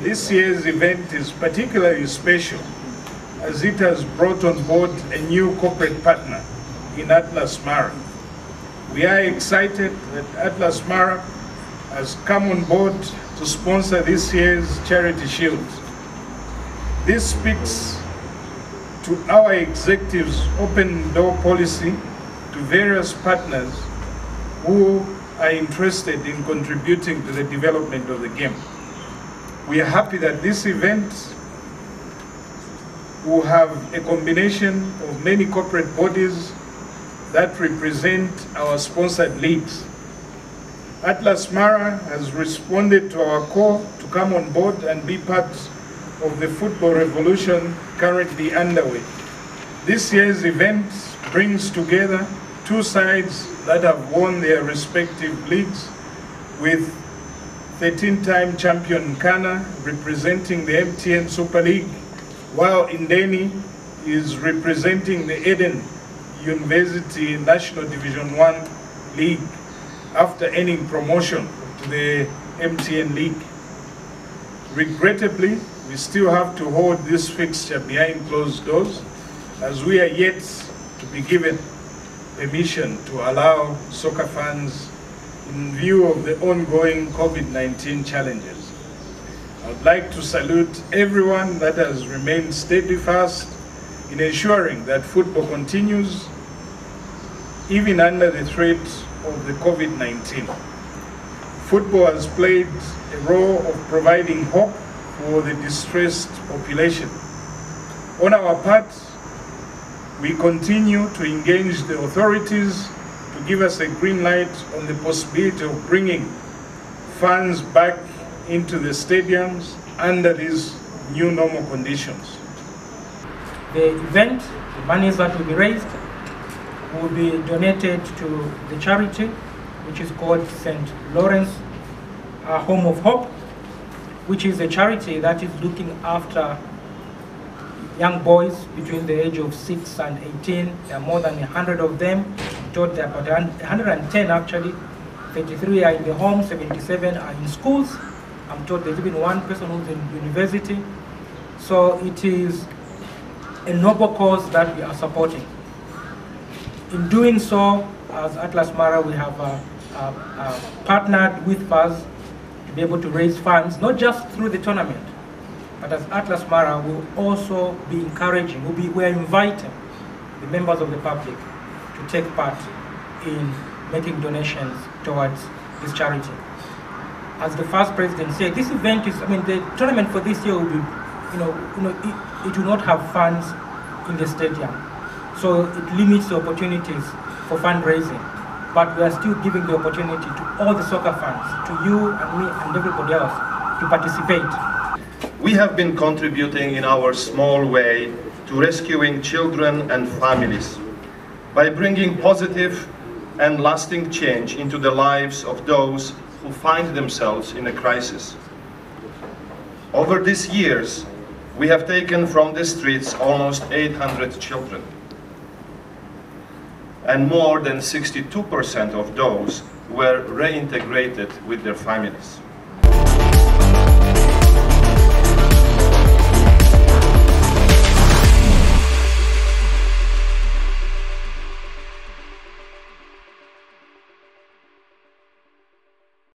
This year's event is particularly special as it has brought on board a new corporate partner in Atlas Mara. We are excited that Atlas Mara has come on board to sponsor this year's Charity Shield. This speaks to our executives' open door policy to various partners who are interested in contributing to the development of the game. We are happy that this event will have a combination of many corporate bodies that represent our sponsored leagues. Atlas Mara has responded to our call to come on board and be part of the football revolution currently underway. This year's event brings together two sides that have won their respective leagues with 13-time champion Nkana representing the MTN Super League, while Indeni is representing the Eden University National Division 1 League after earning promotion to the MTN League. Regrettably, we still have to hold this fixture behind closed doors as we are yet to be given permission to allow soccer fans in view of the ongoing COVID-19 challenges. I would like to salute everyone that has remained steadfast in ensuring that football continues even under the threat of the COVID-19. Football has played a role of providing hope for the distressed population. On our part, we continue to engage the authorities to give us a green light on the possibility of bringing funds back into the stadiums under these new normal conditions. The event, the monies that will be raised, will be donated to the charity, which is called St. Lawrence uh, Home of Hope, which is a charity that is looking after young boys between the age of 6 and 18. There are more than 100 of them. Total there about 110 actually. 33 are in the home, 77 are in schools. I'm told there's even one person who's in university. So it is a noble cause that we are supporting. In doing so, as Atlas Mara, we have uh, uh, uh, partnered with FAZ be able to raise funds, not just through the tournament, but as Atlas Mara will also be encouraging, will be, we're inviting the members of the public to take part in making donations towards this charity. As the first president said, this event is, I mean, the tournament for this year will be, you know, you know it, it will not have funds in the stadium. So it limits the opportunities for fundraising. But we are still giving the opportunity to all the soccer fans, to you and me and everybody else, to participate. We have been contributing in our small way to rescuing children and families by bringing positive and lasting change into the lives of those who find themselves in a crisis. Over these years, we have taken from the streets almost 800 children. And more than 62% of those were reintegrated with their families.